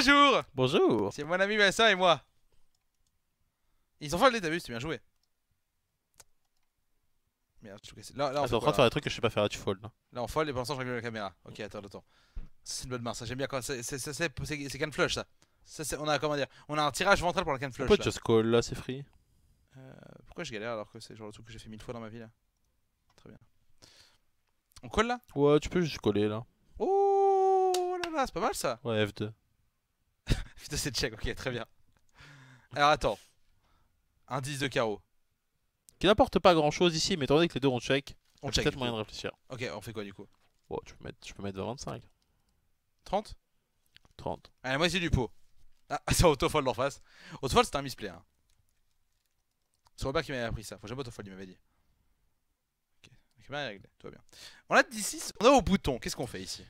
Bonjour Bonjour. C'est mon ami Vincent et moi. Ils ont foldé, t'as vu, c'est bien joué. Merde, je suis cassé. Là, là, on Ah, t'es en train de faire des trucs que je sais pas faire, là, tu fold. Là. Là, on fold et pour l'instant, je règle la caméra. Ok, attends, attends. C'est une bonne main, ça j'aime bien quand c'est can flush ça. on a comment dire On a un tirage ventral pour la can flush. là. just call là, c'est free. Euh, pourquoi je galère alors que c'est genre le truc que j'ai fait mille fois dans ma vie là? Très bien. On colle là? Ouais, tu peux juste coller là. Oh là là, c'est pas mal ça. Ouais, F2. Putain, c'est check, ok, très bien. Alors attends. Un 10 de carreau. Qui n'apporte pas grand chose ici, mais étant donné que les deux ont check, On check. peut-être moyen de réfléchir. Ok, on fait quoi du coup? Bon, tu peux mettre, je peux mettre 25, 30 30. Allez, moi c'est du pot. Ah, c'est autofold en face. Autofold c'est un misplay. Hein. C'est Robert qui m'avait appris ça. Faut jamais autofold, il m'avait dit. Ok, est réglée, tout va bien. On a 16, on a au bouton. Qu'est-ce qu'on fait ici?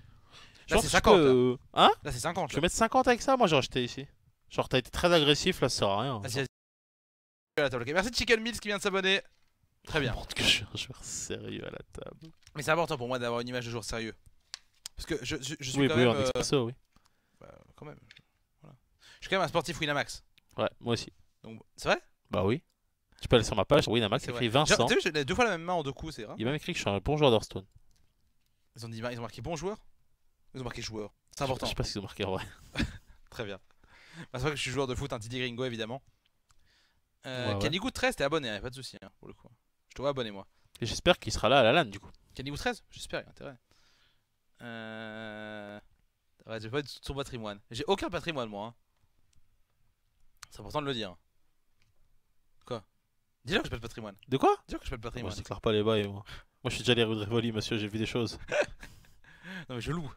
Là c'est je 50. peux, Là, euh, Hein? Là, c'est 50. Je vais mettre 50 avec ça, moi j'ai rejeté ici. Genre, t'as été très agressif, là ça sert à rien. Vas-y, vas-y. À la table, ok. Merci Chicken Mills qui vient de s'abonner. Très bien. Que je suis un joueur sérieux à la table. Mais c'est important pour moi d'avoir une image de joueur sérieux. Parce que je, je, je suis Oui, quand oui, même. en euh, expresso, oui. bah, quand même. je- Voilà. Je suis quand même un sportif Winamax. Ouais, moi aussi. Donc, c'est vrai? Bah oui. Tu peux aller sur ma page, Winamax, écrit vrai. Vincent. T'as vu, j'ai deux fois la même main en deux coups, c'est rare. Il m'a même écrit que je suis un bon joueur d'Hearthstone. Ils ont, dit, ils ont marqué bon joueur Ils ont marqué joueur. C'est important. Je sais pas qu'ils ont marqué en vrai. Très bien. Bah, c'est vrai que je suis joueur de foot, un Titi Gringo évidemment. Euh, Ouais, ouais. Canigout 13, t'es abonné, hein, pas de soucis hein, pour le coup. Je te vois abonné moi. Et j'espère qu'il sera là à la LAN du coup. Canigout 13 J'espère, il y a intérêt. Euh... Ouais, j'ai pas tout son patrimoine. J'ai aucun patrimoine moi. hein. C'est important de le dire. Quoi? Dis-leur que j'ai pas de patrimoine. De quoi? Dis-leur que j'ai pas de Moi patrimoine. je déclare pas les bails moi. Moi je suis déjà les rues de Rivoli monsieur, j'ai vu des choses. Non mais je loue.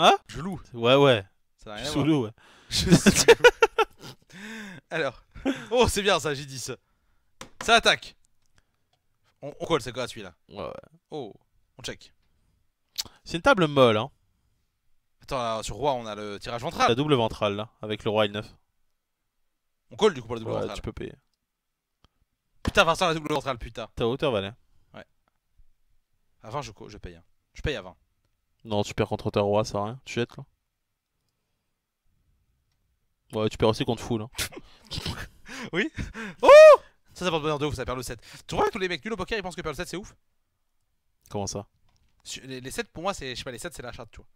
Hein Je loue. Ouais ouais, Ça n'a rien à voir. ouais. Je suis lourd. Alors. Oh, c'est bien ça, j'ai dit ça. Ça attaque. On, on colle, c'est gratuit là. Ouais, ouais. Oh, on check. C'est une table molle hein. Attends, là, sur roi, on a le tirage La ventral. double ventrale là, avec le roi L9. On colle du coup pour la double Ouais, ventrale. tu peux payer. Putain, Vincent, la double ventrale, putain. Ta hauteur valait. À 20, je, co- je paye. hein. Je paye à 20. Non, tu perds contre ta roi, ça sert à rien. Tu jettes là. Ouais, tu perds aussi contre full. Hein. Ça, ça porte bonheur de ouf, ça perd le 7. Tu vois que tous les mecs nuls au poker, ils pensent que perdre le 7, c'est ouf Comment ça? Les, les 7, pour moi, c'est. Je sais pas, les 7, c'est la chatte, tu vois.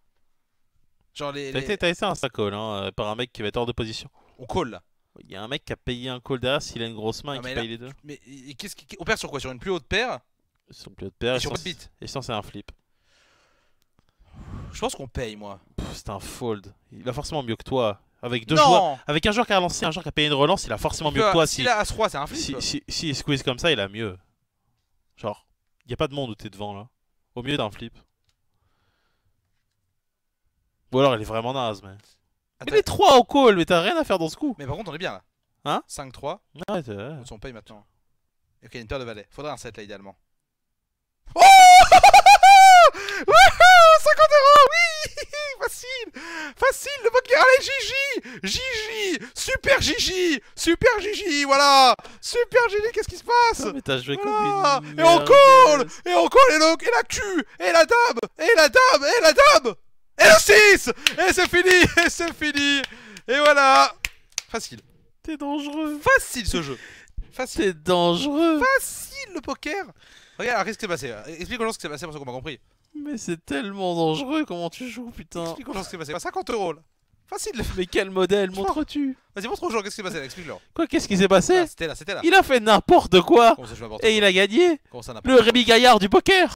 Genre, les. T'as les- été, t'as essayé un sac call hein, euh, par un mec qui va être hors de position. On colle là. Il y a un mec qui a payé un call derrière s'il a une grosse main et qui paye là- les deux. Mais qu'est-ce qui- on perd sur quoi? Sur une plus haute paire? Ils sont plus de paire et et sur bite. et sinon, c'est un flip. Je pense qu'on paye, moi. C'est un fold. Il a forcément mieux que toi. Avec deux non joueurs. Avec un joueur qui a relancé, un joueur qui a payé une relance, il a forcément mieux que toi. S'il Si, a As-Roi, c'est un flip. si, si, si il squeeze comme ça, il a mieux. Genre, il n'y a pas de monde où t'es devant là. Au milieu d'un flip. Ou alors il est vraiment naze, mais. Attends. Il est 3 au call, mais t'as rien à faire dans ce coup. Mais par contre, on est bien là. Hein? 5-3. Ouais, t'es- ouais. On paye maintenant. Ok, une paire de valets. Faudrait un 7 là, idéalement. Oh 50 euros. Oui Facile. Facile Le poker Allez, Gigi. Gigi. Super Gigi. Super Gigi Voilà. Super Gigi, qu'est-ce qui se passe? Mais t'as joué Voilà. comme une Et on colle. Et on colle et, le, et la Q Et la dame Et la dame Et la dame Et le 6 Et c'est fini Et c'est fini. Et voilà. Facile. T'es dangereux. Facile ce jeu. Facile. T'es dangereux. Facile le poker. Regarde, alors, qu'est-ce qui s'est passé. Explique aux gens ce qui s'est passé parce qu'on m'a compris. Mais c'est tellement dangereux comment tu joues, putain. Explique aux gens ce qui s'est passé. 50 euros là. Facile. le- Mais quel modèle montres-tu Vas-y, montre aux gens qu'est-ce qui s'est passé. Explique-leur. Quoi, qu'est-ce qui s'est passé Ah, C'était là, c'était là. Il a fait n'importe quoi Comment ça, je vais n'importe et il a gagné Comment ça, n'importe le Rémi Gaillard du poker.